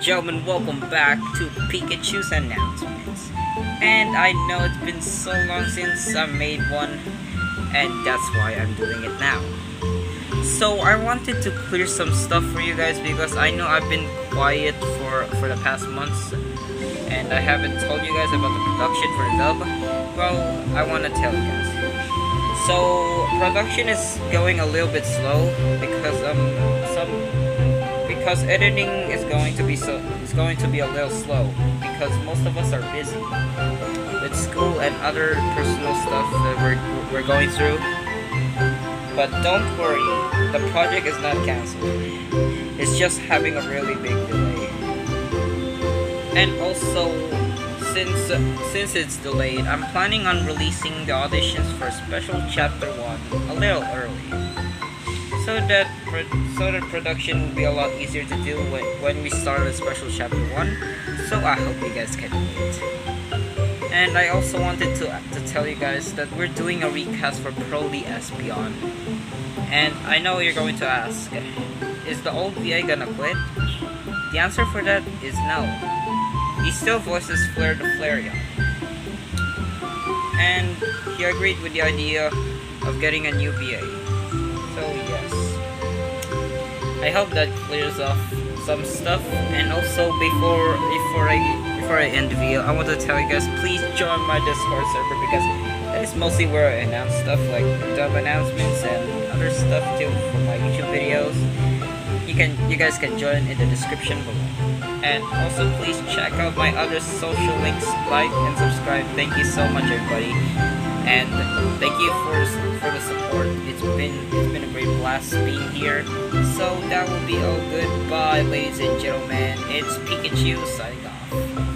and gentlemen, welcome back to Pikachu's announcements. And I know it's been so long since I made one, and that's why I'm doing it now. So I wanted to clear some stuff for you guys because I know I've been quiet for, for the past months, and I haven't told you guys about the production for the dub. Well, I want to tell you guys. So production is going a little bit slow because um some because editing is going to be so it's going to be a little slow because most of us are busy with school and other personal stuff that we're we're going through. But don't worry, the project is not canceled. It's just having a really big delay. And also since since it's delayed, I'm planning on releasing the auditions for Special Chapter 1 a little early. So that so that production will be a lot easier to do when, when we start with Special Chapter 1. So I hope you guys can wait. And I also wanted to, to tell you guys that we're doing a recast for Broly Espeon. And I know you're going to ask, is the old VA gonna quit? The answer for that is no. He still voices Flare the Flareon. And he agreed with the idea of getting a new VA. So yes. I hope that clears off some stuff. And also before before I before I end the video, I want to tell you guys please join my Discord server because that is mostly where I announce stuff like dub announcements and other stuff too for my YouTube videos. You can you guys can join in the description below. And also please check out my other social links, like and subscribe. Thank you so much everybody. And thank you for for the support. It's been it's been a great blast being here. So that will be all goodbye ladies and gentlemen. It's Pikachu signing off.